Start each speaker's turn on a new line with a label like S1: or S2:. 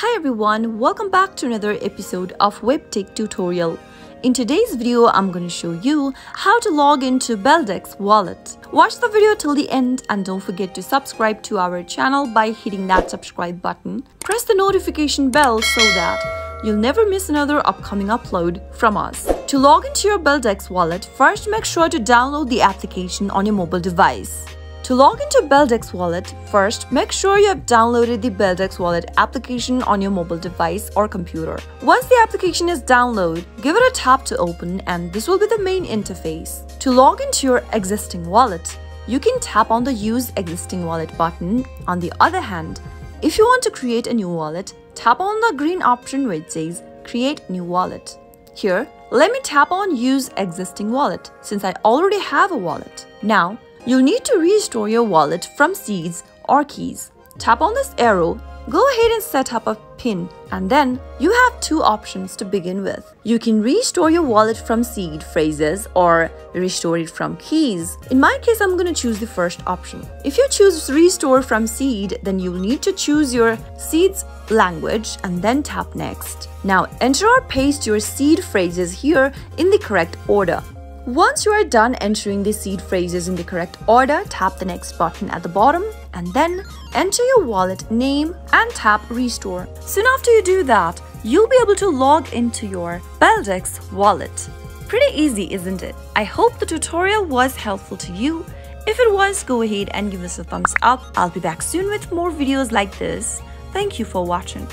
S1: Hi everyone, welcome back to another episode of WebTech tutorial. In today's video, I'm going to show you how to log into Beldex wallet. Watch the video till the end and don't forget to subscribe to our channel by hitting that subscribe button. Press the notification bell so that you'll never miss another upcoming upload from us. To log into your Beldex wallet, first make sure to download the application on your mobile device. To log into Beldex Wallet, first make sure you have downloaded the Beldex Wallet application on your mobile device or computer. Once the application is downloaded, give it a tap to open and this will be the main interface. To log into your existing wallet, you can tap on the Use Existing Wallet button. On the other hand, if you want to create a new wallet, tap on the green option which says Create New Wallet. Here, let me tap on Use Existing Wallet since I already have a wallet. Now, You'll need to restore your wallet from seeds or keys. Tap on this arrow, go ahead and set up a pin and then you have two options to begin with. You can restore your wallet from seed phrases or restore it from keys. In my case, I'm going to choose the first option. If you choose restore from seed, then you'll need to choose your seeds language and then tap next. Now enter or paste your seed phrases here in the correct order. Once you are done entering the seed phrases in the correct order, tap the next button at the bottom and then enter your wallet name and tap restore. Soon after you do that, you'll be able to log into your Beldex wallet. Pretty easy, isn't it? I hope the tutorial was helpful to you. If it was, go ahead and give us a thumbs up. I'll be back soon with more videos like this. Thank you for watching.